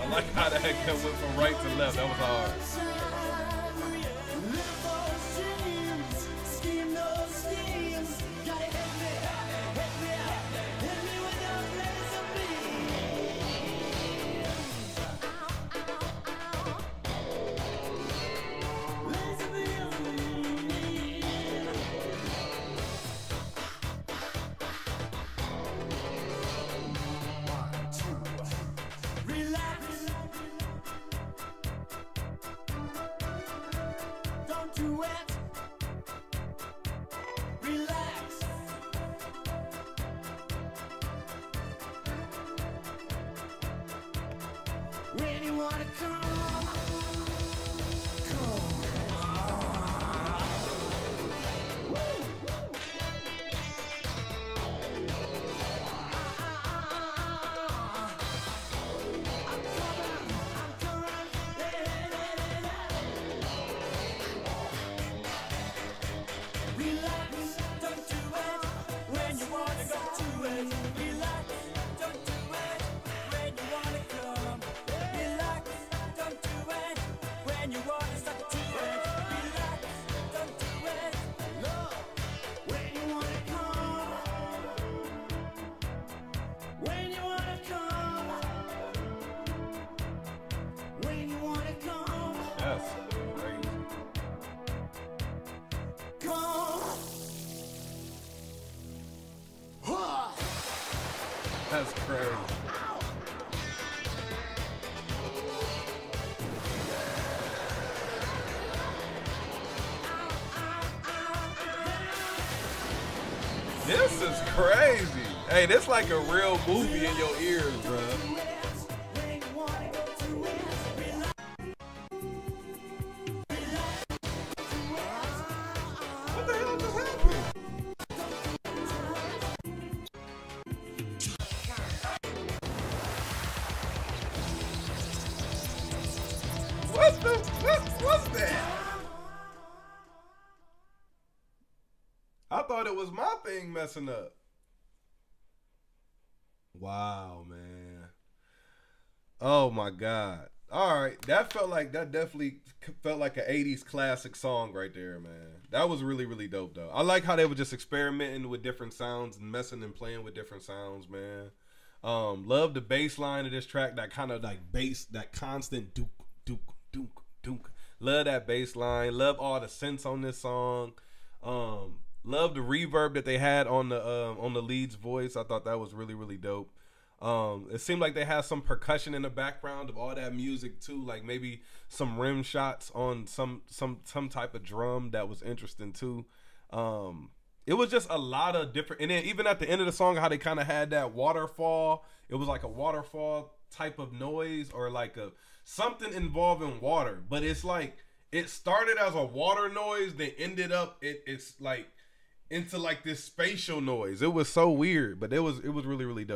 I like how that went from right to left. That was hard. You wanna come, That's crazy. This is crazy. Hey, this like a real movie in your ears, bro. What the what was that? I thought it was my thing messing up. Wow, man. Oh my god. All right, that felt like that definitely felt like an 80s classic song right there, man. That was really really dope though. I like how they were just experimenting with different sounds and messing and playing with different sounds, man. Um love the bass line of this track, that kind of like bass, that constant dook dook dook dook. Love that bass line. Love all the synths on this song. Um love the reverb that they had on the um, on the lead's voice. I thought that was really really dope. Um, it seemed like they had some percussion in the background of all that music too, like maybe some rim shots on some some some type of drum that was interesting too. Um, it was just a lot of different, and then even at the end of the song, how they kind of had that waterfall. It was like a waterfall type of noise or like a something involving water, but it's like it started as a water noise, then ended up it, it's like into like this spatial noise. It was so weird, but it was it was really really dope.